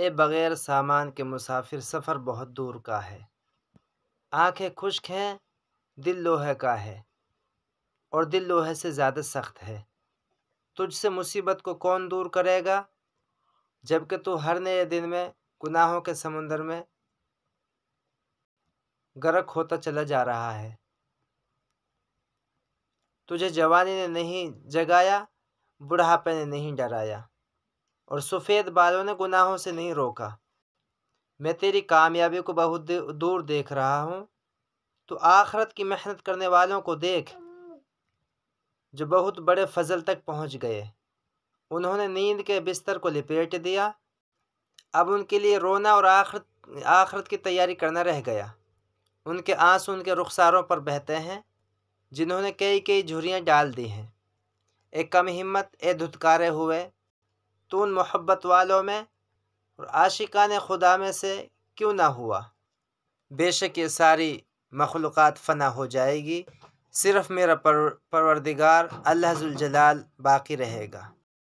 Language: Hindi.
ए बग़ैर सामान के मुसाफिर सफ़र बहुत दूर का है। आँखें खुश्क हैं, दिल लोहे का है, और दिल लोहे से ज़्यादा सख्त है। तुझसे मुसीबत को कौन दूर करेगा? जबकि तू हर नए दिन में, गुनाहों के समुंदर में गरक होता चला जा रहा है। तुझे जवानी ने नहीं जगाया, बुढ़ापे ने नहीं डराया। और सफ़ेद बालों ने गुनाहों से नहीं रोका। मैं तेरी कामयाबी को बहुत दूर देख रहा हूँ। तो आखरत की मेहनत करने वालों को देख, जो बहुत बड़े फजल तक पहुँच गए। उन्होंने नींद के बिस्तर को लपेट दिया। अब उनके लिए रोना और आखरत आखरत की तैयारी करना रह गया। उनके आँसू उनके रुखसारों पर बहते हैं, जिन्होंने कई कई झुरियाँ डाल दी हैं। एक कम हिम्मत, ए धुतकारे हुए तो उन मोहब्बत वालों में और आशिकान खुदा में से क्यों ना हुआ? बेशक ये सारी मखलूक़ फ़ना हो जाएगी। सिर्फ़ मेरा पर, परवरदिगार अल्लाह बाकी रहेगा।